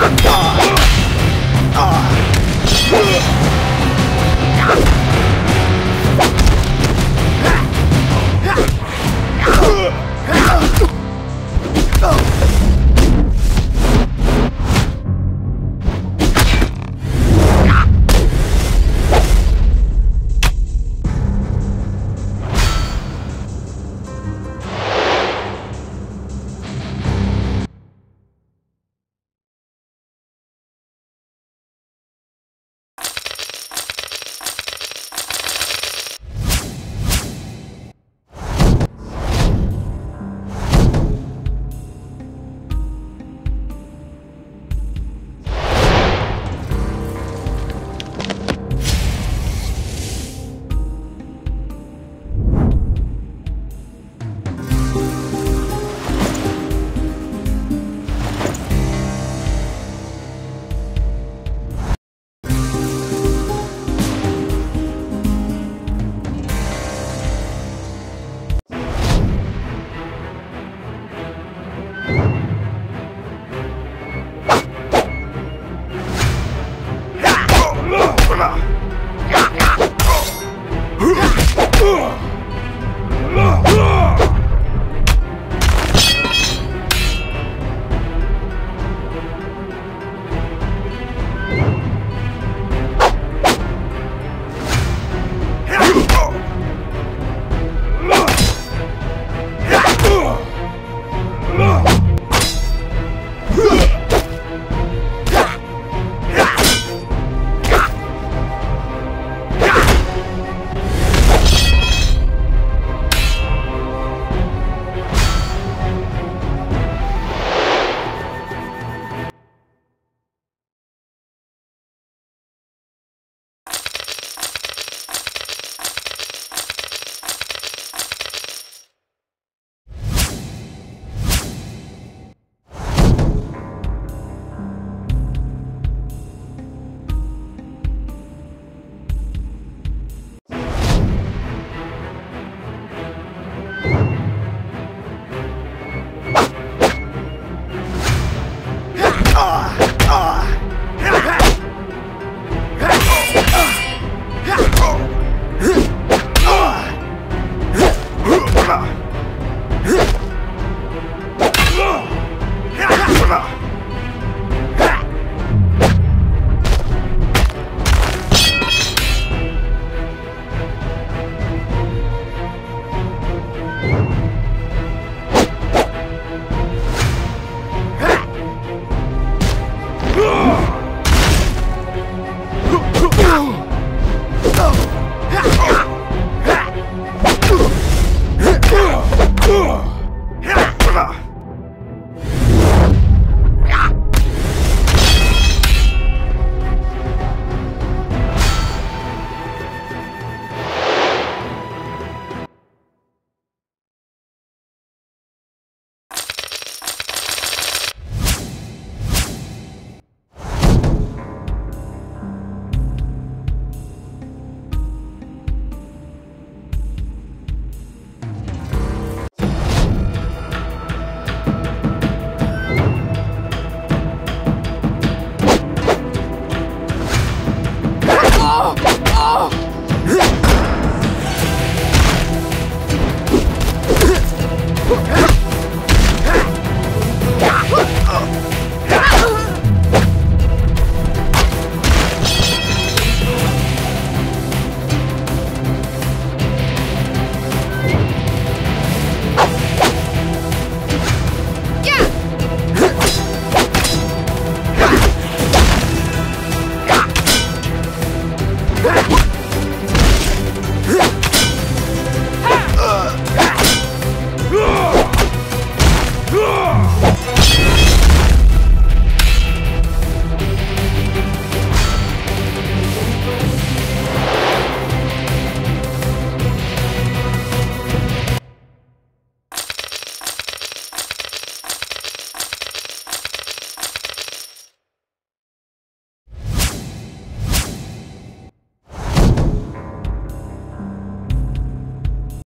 Stop!